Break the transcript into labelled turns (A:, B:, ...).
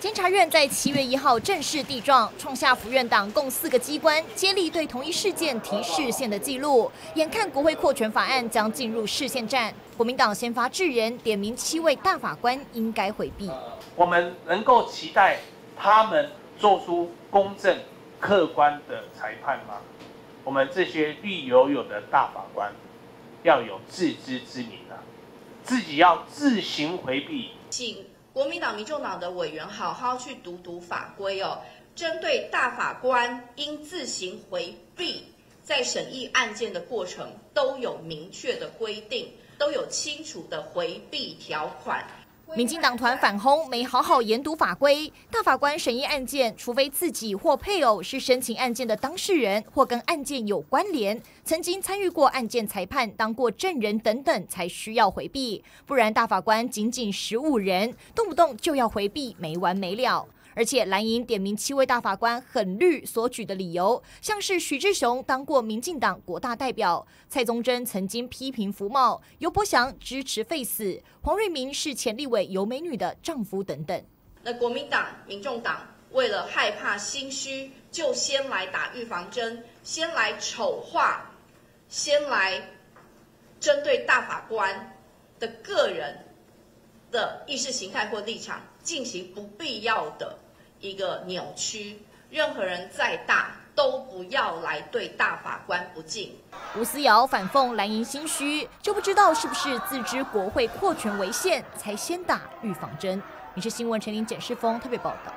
A: 监察院在七月一号正式递状，创下府院党共四个机关接力对同一事件提视线的记录。眼看国会扩权法案将进入视线战，国民党先发制人，点名七位大法官应该回避。
B: 我们能够期待他们做出公正、客观的裁判吗？我们这些绿油油的大法官要有自知之明啊，自己要自行回避。
C: 请。国民党、民众党的委员好好去读读法规哦，针对大法官应自行回避，在审议案件的过程都有明确的规定，都有清楚的回避条款。
A: 民进党团反轰，没好好研读法规。大法官审议案件，除非自己或配偶是申请案件的当事人，或跟案件有关联，曾经参与过案件裁判、当过证人等等，才需要回避。不然，大法官仅仅十五人，动不动就要回避，没完没了。而且蓝营点名七位大法官很绿，所举的理由像是许志雄当过民进党国大代表，蔡宗珍曾经批评福茂，尤伯祥支持废死，黄瑞明是前立委尤美女的丈夫等等。
C: 那国民党、民众党为了害怕心虚，就先来打预防针，先来丑化，先来针对大法官的个人的意识形态或立场进行不必要的。一个扭曲，任何人再大都不要来对大法官不敬。
A: 吴思瑶反讽蓝营心虚，就不知道是不是自知国会扩权为限，才先打预防针。你是新闻陈林简世峰特别报道。